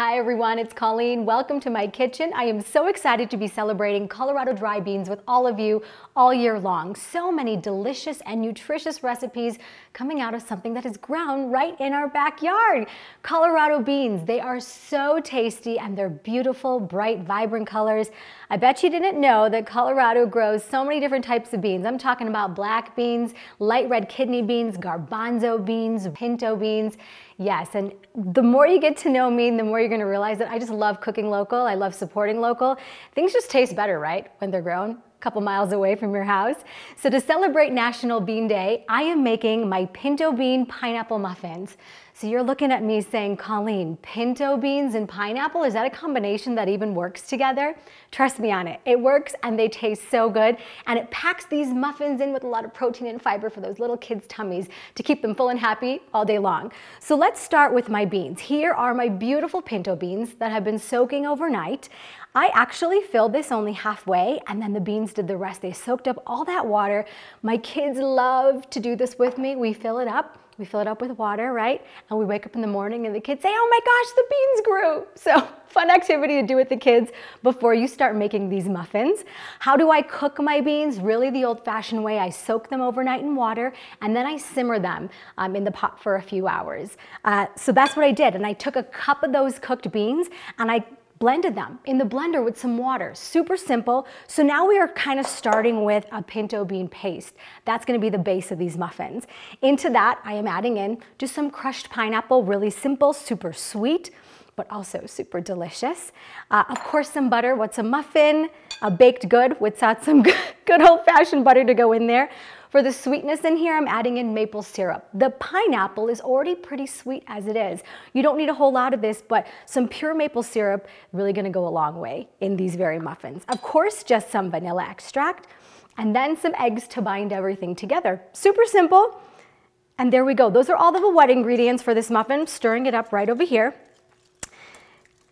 Hi everyone, it's Colleen. Welcome to my kitchen. I am so excited to be celebrating Colorado dry beans with all of you all year long. So many delicious and nutritious recipes coming out of something that is grown right in our backyard. Colorado beans, they are so tasty and they're beautiful, bright, vibrant colors. I bet you didn't know that Colorado grows so many different types of beans. I'm talking about black beans, light red kidney beans, garbanzo beans, pinto beans. Yes, and the more you get to know me, the more you're gonna realize that I just love cooking local. I love supporting local. Things just taste better, right, when they're grown a couple miles away from your house. So to celebrate National Bean Day, I am making my pinto bean pineapple muffins. So you're looking at me saying, Colleen, pinto beans and pineapple, is that a combination that even works together? Trust me on it. It works and they taste so good. And it packs these muffins in with a lot of protein and fiber for those little kids' tummies to keep them full and happy all day long. So let's start with my beans. Here are my beautiful pinto beans that have been soaking overnight. I actually filled this only halfway and then the beans did the rest. They soaked up all that water. My kids love to do this with me. We fill it up we fill it up with water, right? And we wake up in the morning and the kids say, oh my gosh, the beans grew. So fun activity to do with the kids before you start making these muffins. How do I cook my beans? Really the old fashioned way. I soak them overnight in water and then I simmer them um, in the pot for a few hours. Uh, so that's what I did. And I took a cup of those cooked beans and I blended them in the blender with some water. Super simple. So now we are kind of starting with a pinto bean paste. That's gonna be the base of these muffins. Into that, I am adding in just some crushed pineapple, really simple, super sweet, but also super delicious. Uh, of course, some butter. What's a muffin? A baked good with some good old-fashioned butter to go in there. For the sweetness in here, I'm adding in maple syrup. The pineapple is already pretty sweet as it is. You don't need a whole lot of this, but some pure maple syrup really gonna go a long way in these very muffins. Of course, just some vanilla extract and then some eggs to bind everything together. Super simple. And there we go. Those are all the wet ingredients for this muffin. Stirring it up right over here.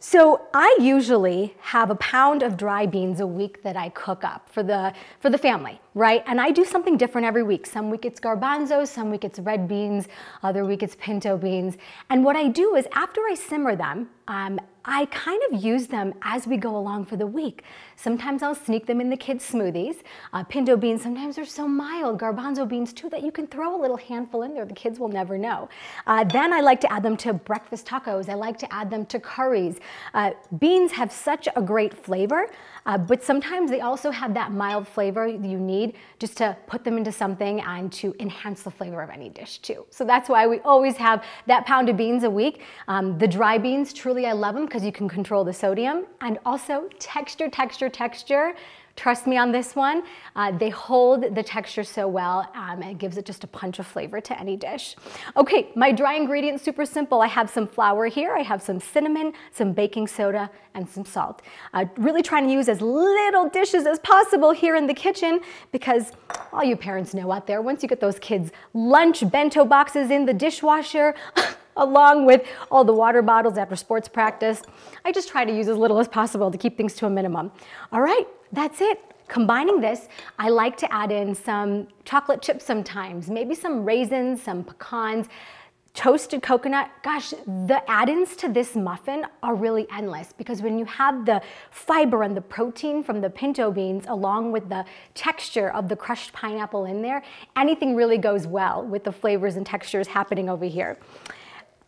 So I usually have a pound of dry beans a week that I cook up for the, for the family, right? And I do something different every week. Some week it's garbanzo, some week it's red beans, other week it's pinto beans. And what I do is after I simmer them, um, I kind of use them as we go along for the week. Sometimes I'll sneak them in the kids' smoothies. Uh, pinto beans, sometimes they're so mild. Garbanzo beans too, that you can throw a little handful in there. The kids will never know. Uh, then I like to add them to breakfast tacos. I like to add them to curries. Uh, beans have such a great flavor, uh, but sometimes they also have that mild flavor you need just to put them into something and to enhance the flavor of any dish too. So that's why we always have that pound of beans a week. Um, the dry beans, truly I love them because you can control the sodium and also texture, texture, texture. Trust me on this one. Uh, they hold the texture so well um, and it gives it just a punch of flavor to any dish. Okay, my dry ingredients, super simple. I have some flour here. I have some cinnamon, some baking soda, and some salt. Uh, really trying to use as little dishes as possible here in the kitchen because all you parents know out there, once you get those kids' lunch bento boxes in the dishwasher, along with all the water bottles after sports practice. I just try to use as little as possible to keep things to a minimum. All right, that's it. Combining this, I like to add in some chocolate chips sometimes, maybe some raisins, some pecans, toasted coconut, gosh, the add-ins to this muffin are really endless because when you have the fiber and the protein from the pinto beans along with the texture of the crushed pineapple in there, anything really goes well with the flavors and textures happening over here.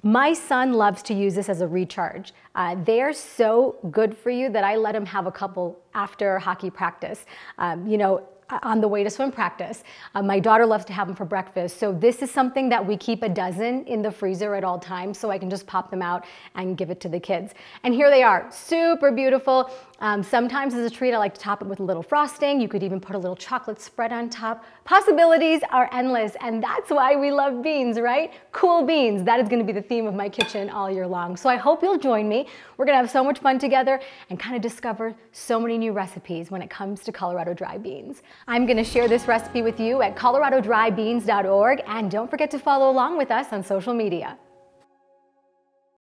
My son loves to use this as a recharge. Uh, they are so good for you that I let him have a couple after hockey practice. Um, you know, on the way to swim practice. Uh, my daughter loves to have them for breakfast. So this is something that we keep a dozen in the freezer at all times so I can just pop them out and give it to the kids. And here they are, super beautiful. Um, sometimes as a treat, I like to top it with a little frosting. You could even put a little chocolate spread on top. Possibilities are endless, and that's why we love beans, right? Cool beans. That is gonna be the theme of my kitchen all year long. So I hope you'll join me. We're gonna have so much fun together and kind of discover so many new recipes when it comes to Colorado dry beans. I'm gonna share this recipe with you at coloradodrybeans.org, and don't forget to follow along with us on social media.